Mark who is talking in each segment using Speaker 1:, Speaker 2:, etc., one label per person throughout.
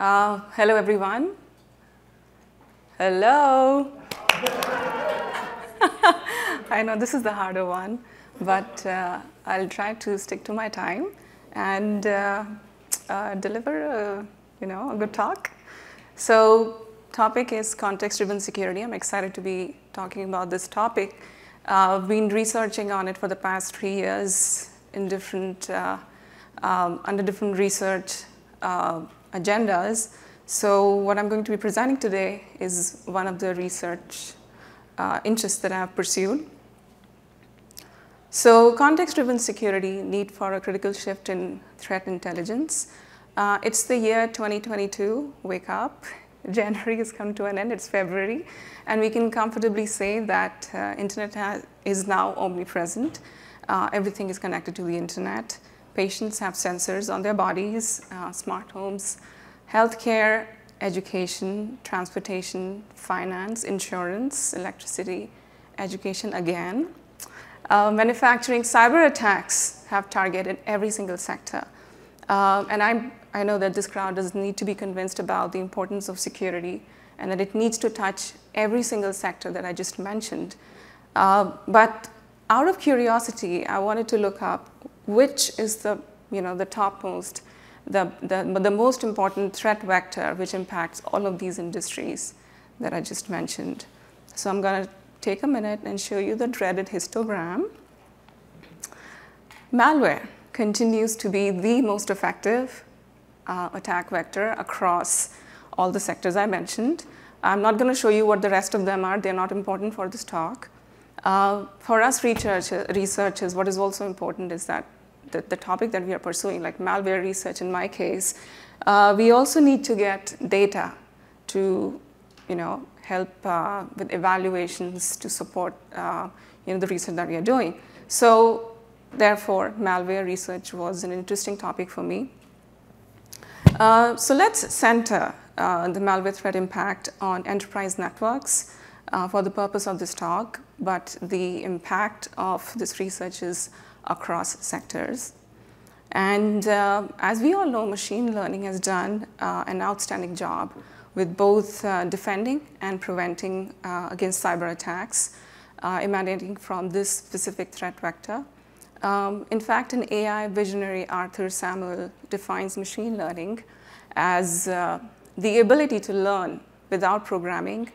Speaker 1: Uh, hello, everyone. Hello. I know this is the harder one, but uh, I'll try to stick to my time and uh, uh, deliver a, you know, a good talk. So topic is context-driven security. I'm excited to be talking about this topic. Uh, I've been researching on it for the past three years in different, uh, um, under different research uh, agendas. So what I'm going to be presenting today is one of the research uh, interests that I have pursued. So context-driven security, need for a critical shift in threat intelligence. Uh, it's the year 2022, wake up. January has come to an end, it's February, and we can comfortably say that uh, internet has, is now omnipresent. Uh, everything is connected to the internet. Patients have sensors on their bodies, uh, smart homes, healthcare, education, transportation, finance, insurance, electricity, education again. Uh, manufacturing cyber attacks have targeted every single sector. Uh, and I, I know that this crowd doesn't need to be convinced about the importance of security and that it needs to touch every single sector that I just mentioned. Uh, but out of curiosity, I wanted to look up which is the, you know, the topmost, the, the, the most important threat vector which impacts all of these industries that I just mentioned. So I'm going to take a minute and show you the dreaded histogram. Malware continues to be the most effective uh, attack vector across all the sectors I mentioned. I'm not going to show you what the rest of them are. They're not important for this talk. Uh, for us research, researchers, what is also important is that the, the, topic that we are pursuing, like malware research in my case, uh, we also need to get data to you know, help uh, with evaluations to support uh, you know, the research that we are doing. So therefore, malware research was an interesting topic for me. Uh, so let's center uh, the malware threat impact on enterprise networks uh, for the purpose of this talk, but the impact of this research is across sectors. And uh, as we all know, machine learning has done an outstanding job with both uh, defending and preventing uh, against cyber attacks uh, emanating from this specific threat vector. Um, in fact, an AI visionary, Arthur Samuel, defines machine learning as uh, the ability to learn without programming,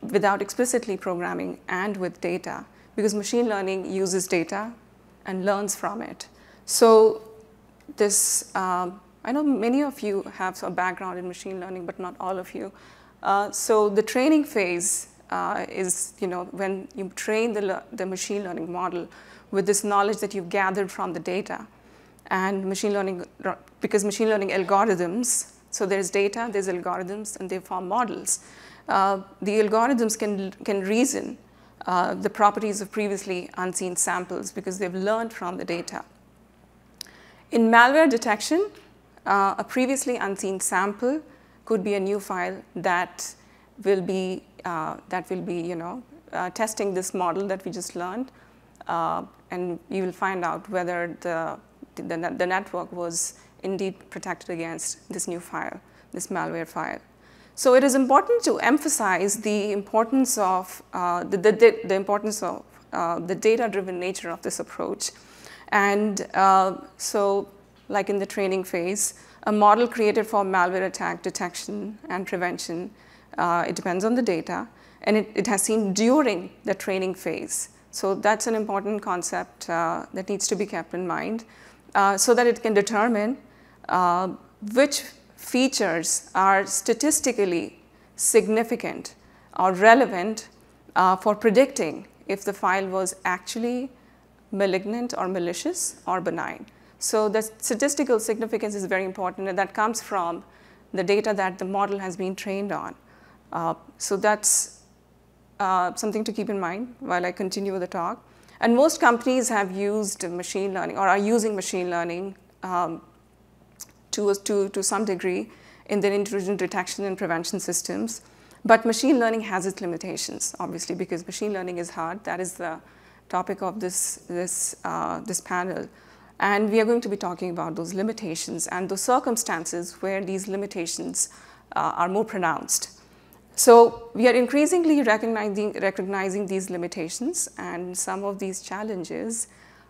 Speaker 1: without explicitly programming, and with data, because machine learning uses data and learns from it. So this um, I know many of you have a background in machine learning, but not all of you. Uh, so the training phase uh, is, you know, when you train the, the machine learning model with this knowledge that you've gathered from the data. And machine learning, because machine learning algorithms, so there's data, there's algorithms, and they form models. Uh, the algorithms can, can reason uh, the properties of previously unseen samples because they've learned from the data. In malware detection, uh, a previously unseen sample could be a new file that will be, uh, that will be you know, uh, testing this model that we just learned. Uh, and you will find out whether the, the, the, network was indeed protected against this new file, this malware file. So it is important to emphasize the importance of, uh, the, the, the, importance of uh, the data-driven nature of this approach. And so like in the training phase, a model created for malware attack detection and prevention. Uh, it depends on the data, and it, it, has seen during the training phase. So that's an important concept uh, that needs to be kept in mind uh, so that it can determine uh, which features are statistically significant or relevant uh, for predicting if the file was actually malignant or malicious or benign. So the statistical significance is very important, and that comes from the data that the model has been trained on. Uh, so that's uh, something to keep in mind while I continue with the talk. And most companies have used machine learning or are using machine learning um, to, to, to some degree in their intrusion detection and prevention systems. But machine learning has its limitations, obviously, because machine learning is hard. That is the topic of this, this, uh, this panel. And we are going to be talking about those limitations and those circumstances where these limitations uh, are more pronounced. So we are increasingly recognizing, recognizing these limitations and some of these challenges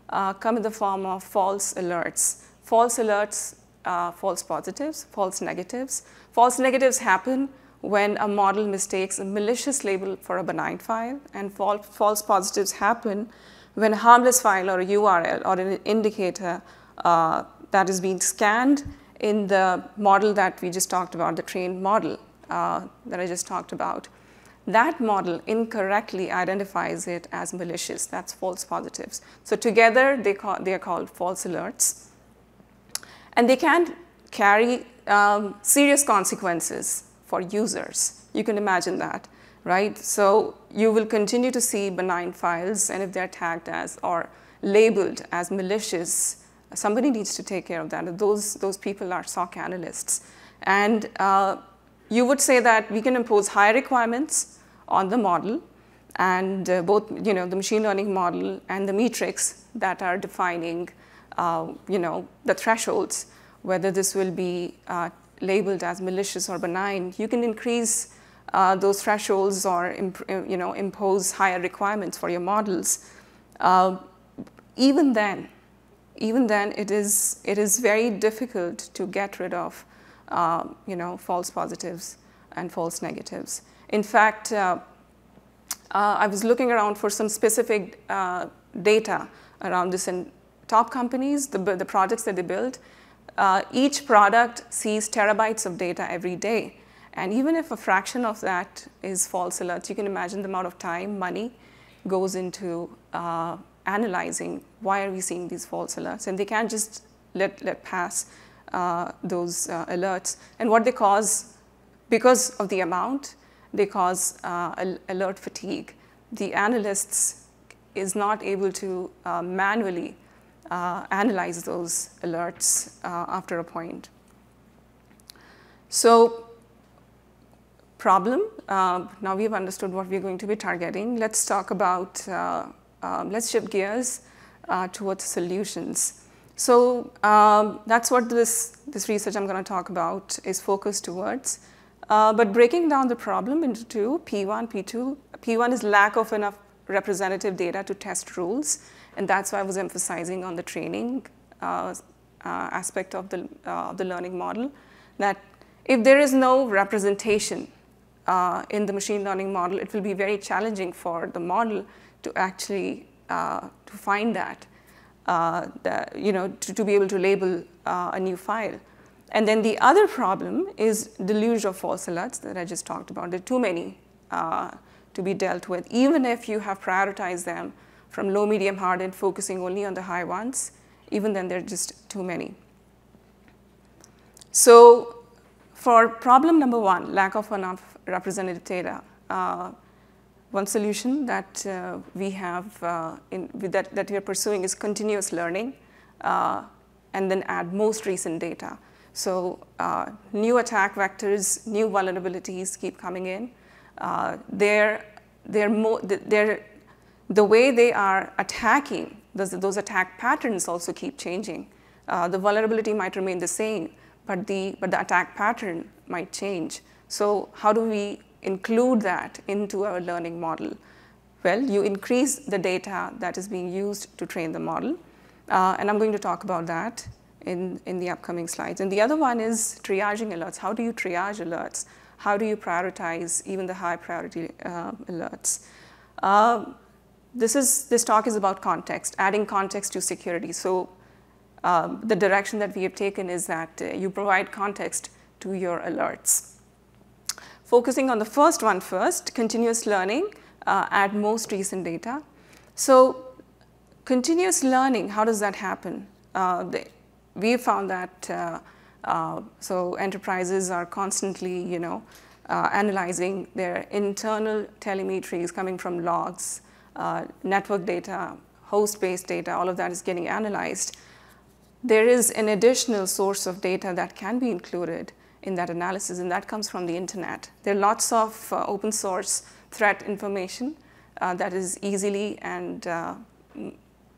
Speaker 1: uh, come in the form of false alerts. False alerts, uh, false positives, false negatives. False negatives happen when a model mistakes a malicious label for a benign file, and false, false positives happen when a harmless file or a URL or an indicator uh, that is being scanned in the model that we just talked about, the trained model uh, that I just talked about, that model incorrectly identifies it as malicious. That's false positives. So together they, call, they are called false alerts. And they can carry um, serious consequences for users. You can imagine that, right? So you will continue to see benign files, and if they're tagged as or labeled as malicious, somebody needs to take care of that. Those, those people are SOC analysts. And uh, you would say that we can impose high requirements on the model, and uh, both you know, the machine learning model and the metrics that are defining you know, the thresholds, whether this will be uh, labeled as malicious or benign, you can increase uh, those thresholds or you know, impose higher requirements for your models. Uh, even then, even then, it is, it is very difficult to get rid of uh, you know, false positives and false negatives. In fact, uh, uh, I was looking around for some specific uh, data around this in top companies, the, the projects that they build, uh, each product sees terabytes of data every day. And even if a fraction of that is false alerts, you can imagine the amount of time, money goes into uh, analyzing why are we seeing these false alerts. And they can't just let, let pass uh, those uh, alerts. And what they cause, because of the amount, they cause uh, alert fatigue. The analysts is not able to uh, manually uh, analyze those alerts uh, after a point. So problem, uh, now we've understood what we're going to be targeting. Let's talk about, uh, um, let's shift gears uh, towards solutions. So um, that's what this, this research I'm going to talk about is focused towards. Uh, but breaking down the problem into two, P1, P2. P1 is lack of enough representative data to test rules. And that's why I was emphasizing on the training uh, uh, aspect of the, uh, the learning model, that if there is no representation uh, in the machine learning model, it will be very challenging for the model to actually uh, to find that, uh, the, you know, to, to be able to label a new file. And then the other problem is deluge of false alerts that I just talked about. There are too many to be dealt with, even if you have prioritized them from low, medium, hard, and focusing only on the high ones, even then there are just too many. So for problem number one, lack of enough representative data, uh, one solution that uh, we have uh, in, that, that we are pursuing is continuous learning uh, and then add most recent data. So uh, new attack vectors, new vulnerabilities keep coming in. Uh, they're, they're, they're the way they are attacking, those, those attack patterns also keep changing. Uh, the vulnerability might remain the same, but the, but the attack pattern might change. So how do we include that into our learning model? Well, you increase the data that is being used to train the model. Uh, and I'm going to talk about that in, in the upcoming slides. And the other one is triaging alerts. How do you triage alerts? How do you prioritize even the high priority uh, alerts? Uh, this, is, this talk is about context, adding context to security. So um, the direction that we have taken is that uh, you provide context to your alerts. Focusing on the first one first, continuous learning, uh, add most recent data. So continuous learning, how does that happen? Uh, they, we found that uh, uh, so enterprises are constantly, you know, uh, analyzing their internal telemetries coming from logs, uh, network data, host-based data, all of that is getting analyzed. There is an additional source of data that can be included in that analysis, and that comes from the internet. There are lots of uh, open source threat information uh, that is easily and uh,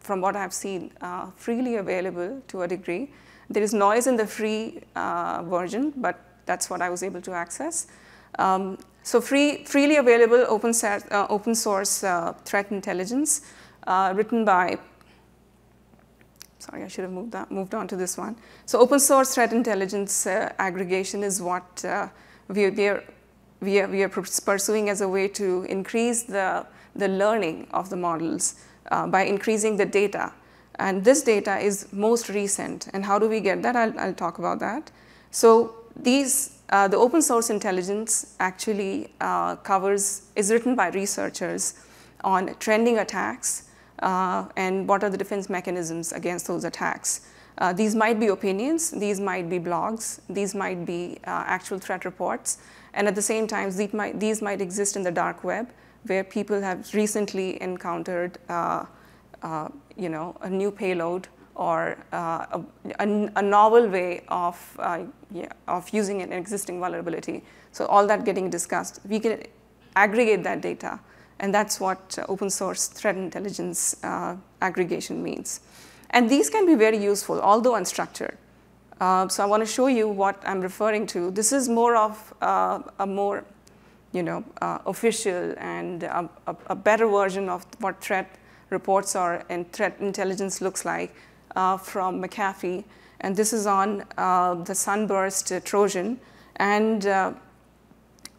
Speaker 1: from what I've seen, uh, freely available to a degree. There is noise in the free uh, version, but that's what I was able to access. Um, so free, freely available open, uh, open source uh, threat intelligence uh, written by, sorry, I should have moved, that, moved on to this one. So open source threat intelligence uh, aggregation is what we, we, are, we, are, we are pursuing as a way to increase the, the learning of the models by increasing the data and this data is most recent. And how do we get that? I'll, I'll talk about that. So these, uh, the open source intelligence actually uh, covers, is written by researchers on trending attacks uh, and what are the defense mechanisms against those attacks. Uh, these might be opinions, these might be blogs, these might be uh, actual threat reports, and at the same time, these might, these might exist in the dark web where people have recently encountered you know, a new payload or uh, a, a, a, novel way of, uh, yeah, of using an existing vulnerability. So all that getting discussed, we can aggregate that data, and that's what open source threat intelligence uh, aggregation means. And these can be very useful, although unstructured. Uh, so I want to show you what I'm referring to. This is more of uh, a more, you know, official and a, a, better version of what threat reports are and threat intelligence looks like uh, from McAfee. And this is on uh, the Sunburst uh, Trojan. And uh,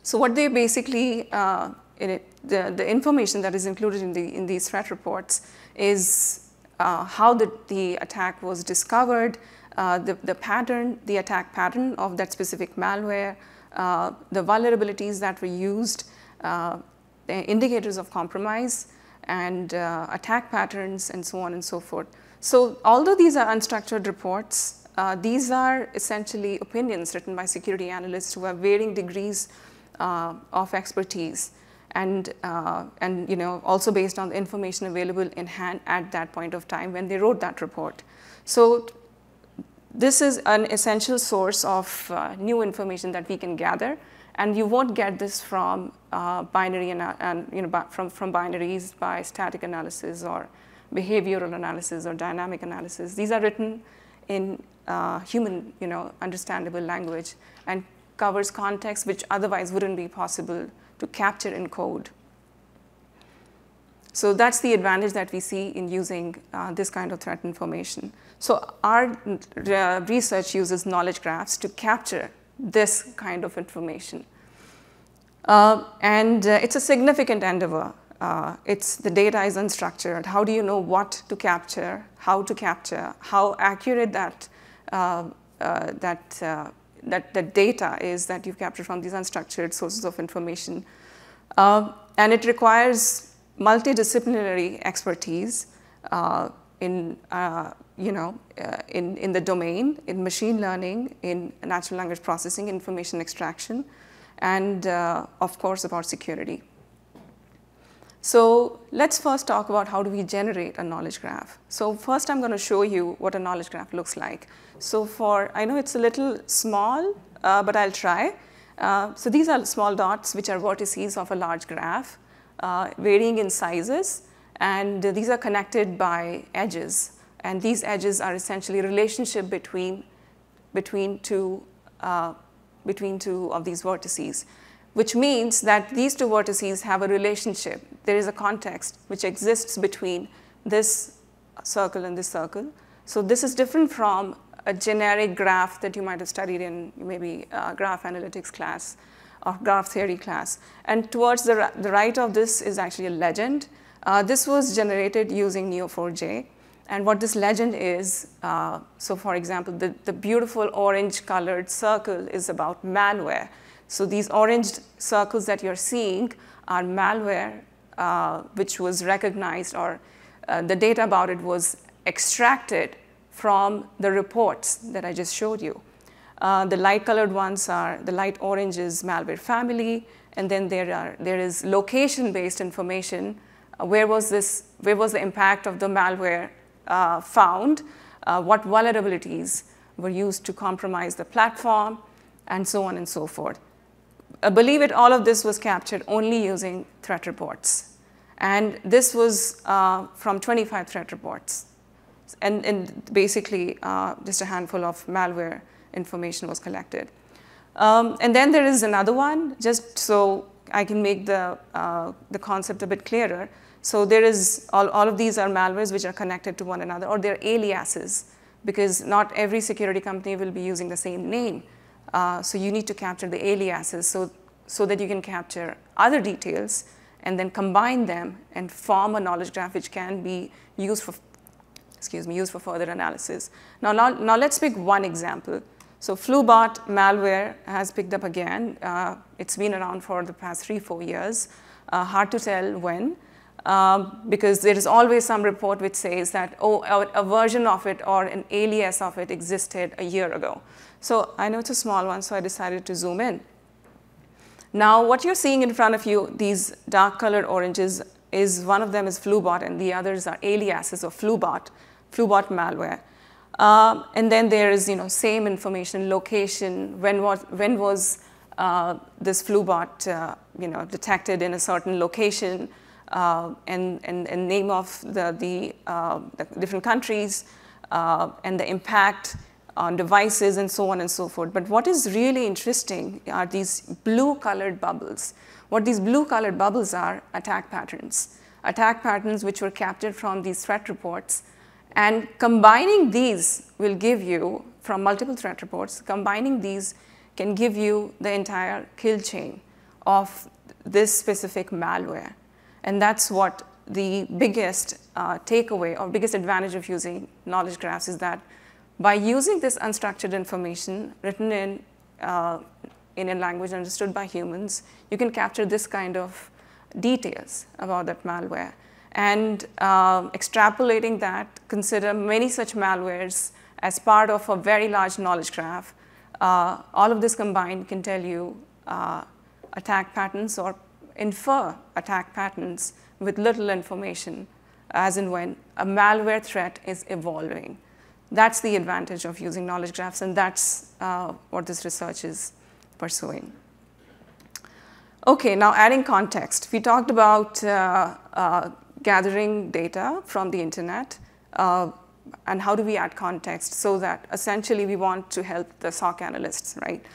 Speaker 1: so what they basically, uh, it, the, the information that is included in, the, in these threat reports is how the, the attack was discovered, the, the pattern, the attack pattern of that specific malware, the vulnerabilities that were used, indicators of compromise, and uh, attack patterns and so on and so forth. So although these are unstructured reports, uh, these are essentially opinions written by security analysts who have varying degrees uh, of expertise and, uh, and you know, also based on the information available in hand at that point of time when they wrote that report. So this is an essential source of uh, new information that we can gather and you won't get this from uh, binary and, and you know, from, from binaries by static analysis or behavioral analysis or dynamic analysis. These are written in uh, human, you know, understandable language and covers context which otherwise wouldn't be possible to capture in code. So that's the advantage that we see in using uh, this kind of threat information. So our uh, research uses knowledge graphs to capture this kind of information. Uh, and uh, it's a significant endeavor. Uh, it's the data is unstructured. How do you know what to capture, how to capture, how accurate that uh, uh, that uh, that the data is that you've captured from these unstructured sources of information, and it requires multidisciplinary expertise in you know, uh, in, in the domain, in machine learning, in natural language processing, information extraction, and uh, of course about security. So let's first talk about how do we generate a knowledge graph. So first I'm going to show you what a knowledge graph looks like. So for, I know it's a little small, uh, but I'll try. Uh, so these are small dots which are vertices of a large graph, uh, varying in sizes, and these are connected by edges. And these edges are essentially relationship between, between, two, uh, between two of these vertices, which means that these two vertices have a relationship. There is a context which exists between this circle and this circle. So this is different from a generic graph that you might have studied in maybe a graph analytics class or graph theory class. And towards the, the right of this is actually a legend. Uh, this was generated using Neo4j. And what this legend is, uh, so for example, the, the beautiful orange colored circle is about malware. So these orange circles that you're seeing are malware uh, which was recognized or uh, the data about it was extracted from the reports that I just showed you. Uh, the light colored ones are the light orange is malware family, and then there, are, there is location-based information. Uh, where was this, where was the impact of the malware uh, found, uh, what vulnerabilities were used to compromise the platform, and so on and so forth. Uh, believe it, all of this was captured only using threat reports. And this was uh, from 25 threat reports. And, and basically, uh, just a handful of malware information was collected. Um, and then there is another one, just so I can make the, uh, the concept a bit clearer. So there is, all, all of these are malwares which are connected to one another, or they're aliases, because not every security company will be using the same name. Uh, so you need to capture the aliases so, so that you can capture other details and then combine them and form a knowledge graph which can be used for, excuse me, used for further analysis. Now, now, now let's pick one example. So Flubot malware has picked up again. Uh, it's been around for the past three, four years. Uh, hard to tell when, um, because there is always some report which says that, oh, a, a, version of it or an alias of it existed a year ago. So I know it's a small one, so I decided to zoom in. Now, what you're seeing in front of you, these dark colored oranges, is one of them is Flubot and the others are aliases of Flubot, Flubot malware. Um, and then there is, you know, same information, location, when was, when was uh, this Flubot, uh, you know, detected in a certain location, uh, and, and, and, name of the, the, uh, the different countries, uh, and the impact on devices and so on and so forth. But what is really interesting are these blue colored bubbles. What these blue colored bubbles are attack patterns. Attack patterns which were captured from these threat reports and combining these will give you, from multiple threat reports, combining these can give you the entire kill chain of this specific malware. And that's what the biggest uh, takeaway or biggest advantage of using knowledge graphs is that by using this unstructured information written in, uh, in a language understood by humans, you can capture this kind of details about that malware and uh, extrapolating that, consider many such malwares as part of a very large knowledge graph. Uh, all of this combined can tell you uh, attack patterns or infer attack patterns with little information as and when a malware threat is evolving. That's the advantage of using knowledge graphs, and that's uh, what this research is pursuing. Okay, now adding context. We talked about uh, uh, gathering data from the internet uh, and how do we add context so that essentially we want to help the SOC analysts, right?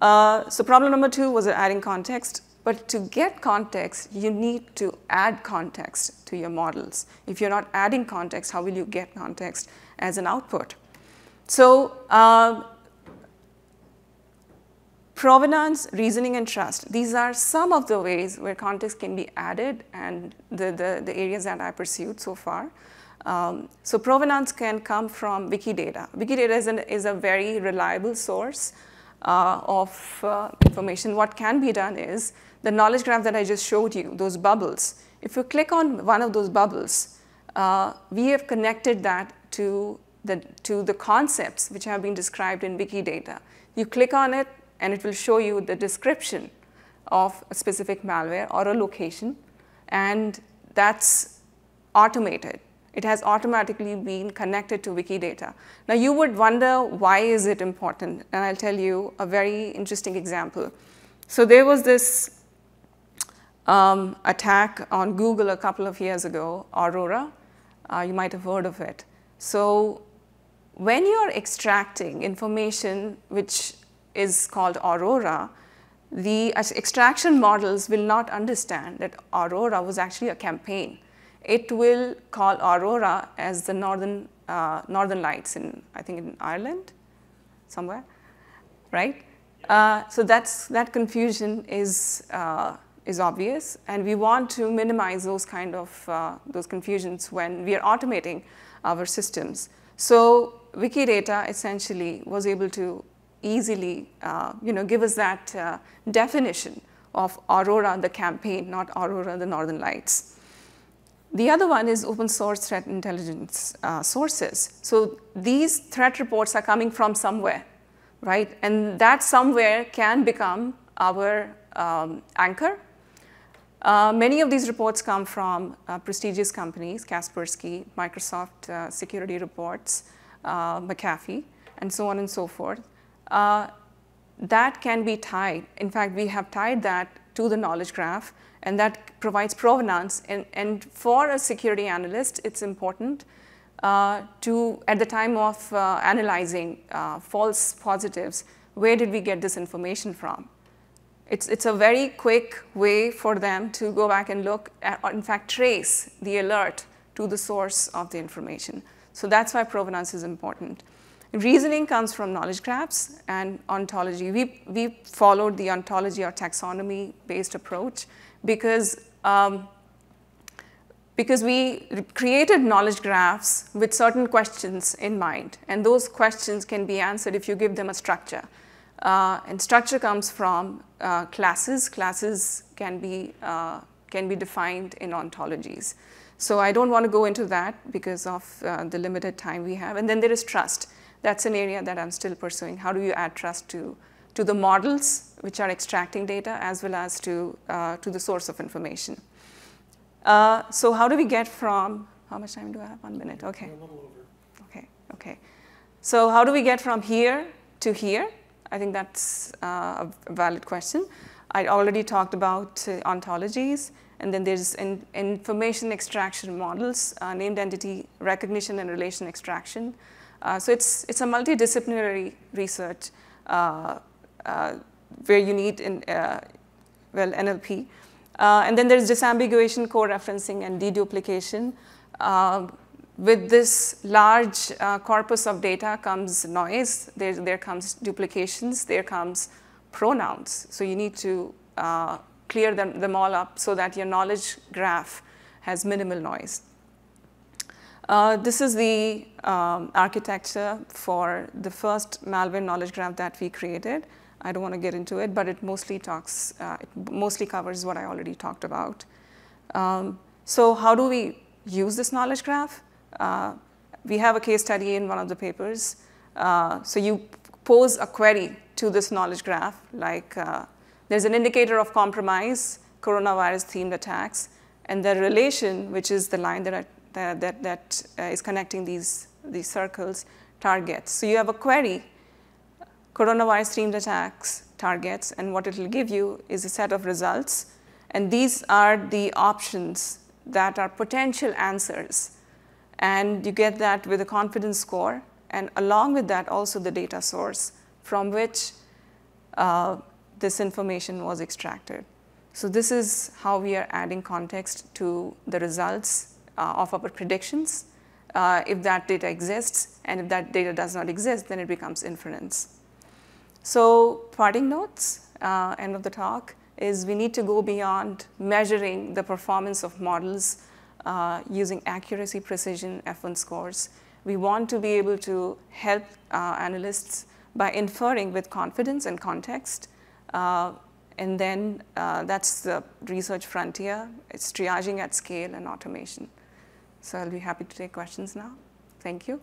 Speaker 1: Uh, so problem number two was adding context. But to get context, you need to add context to your models. If you're not adding context, how will you get context as an output? So uh, Provenance, reasoning, and trust. These are some of the ways where context can be added and the, the, the areas that I pursued so far. Um, so provenance can come from Wikidata. Wikidata is, an, is a very reliable source uh, of uh, information. What can be done is the knowledge graph that I just showed you, those bubbles. If you click on one of those bubbles, uh, we have connected that to the, to the concepts which have been described in Wikidata. You click on it, and it will show you the description of a specific malware or a location, and that's automated. It has automatically been connected to Wikidata. Now you would wonder why is it important, and I'll tell you a very interesting example. So there was this um, attack on Google a couple of years ago, Aurora. Uh, you might have heard of it. So when you're extracting information which is called Aurora, the extraction models will not understand that Aurora was actually a campaign. It will call Aurora as the northern, uh, northern lights in, I think in Ireland, somewhere, right? Uh, so that's, that confusion is, uh, is obvious, and we want to minimize those kind of, uh, those confusions when we are automating our systems. So Wikidata essentially was able to easily uh, you know, give us that uh, definition of Aurora, the campaign, not Aurora, the Northern Lights. The other one is open source threat intelligence uh, sources. So these threat reports are coming from somewhere, right? And that somewhere can become our um, anchor. Uh, many of these reports come from uh, prestigious companies, Kaspersky, Microsoft uh, Security Reports, McAfee, and so on and so forth uh, that can be tied. In fact, we have tied that to the knowledge graph, and that provides provenance. And, and for a security analyst, it's important uh, to, at the time of uh, analyzing uh, false positives, where did we get this information from? It's, it's a very quick way for them to go back and look, at, or in fact, trace the alert to the source of the information. So that's why provenance is important. Reasoning comes from knowledge graphs and ontology. We, we followed the ontology or taxonomy-based approach because, um, because we created knowledge graphs with certain questions in mind. And those questions can be answered if you give them a structure. Uh, and structure comes from uh, classes. Classes can be, uh, can be defined in ontologies. So I don't want to go into that because of uh, the limited time we have. And then there is trust. That's an area that I'm still pursuing. How do you add trust to, to the models which are extracting data as well as to, uh, to the source of information? Uh, so how do we get from, how much time do I have? One minute, okay. Okay, okay. So how do we get from here to here? I think that's uh, a valid question. I already talked about uh, ontologies, and then there's in, information extraction models, uh, named entity recognition and relation extraction. Uh, so it's, it's a multidisciplinary research uh, uh, where you need, in, well, NLP. and then there's disambiguation, co-referencing, and deduplication. With this large uh, corpus of data comes noise, there, there comes duplications, there comes pronouns. So you need to uh, clear them, them all up so that your knowledge graph has minimal noise. Uh, this is the um, architecture for the first malware knowledge graph that we created. I don't want to get into it, but it mostly talks, uh, it mostly covers what I already talked about. Um, so how do we use this knowledge graph? Uh, we have a case study in one of the papers. Uh, so you pose a query to this knowledge graph, like uh, there's an indicator of compromise, coronavirus themed attacks, and the relation, which is the line that, I, that, that, that is connecting these, these circles, targets. So you have a query, coronavirus themed attacks, targets, and what it will give you is a set of results. And these are the options that are potential answers and you get that with a confidence score, and along with that, also the data source from which uh, this information was extracted. So this is how we are adding context to the results uh, of our predictions. Uh, if that data exists, and if that data does not exist, then it becomes inference. So parting notes, uh, end of the talk, is we need to go beyond measuring the performance of models uh, using accuracy, precision, F1 scores. We want to be able to help uh, analysts by inferring with confidence and context. Uh, and then uh, that's the research frontier. It's triaging at scale and automation. So I'll be happy to take questions now. Thank you.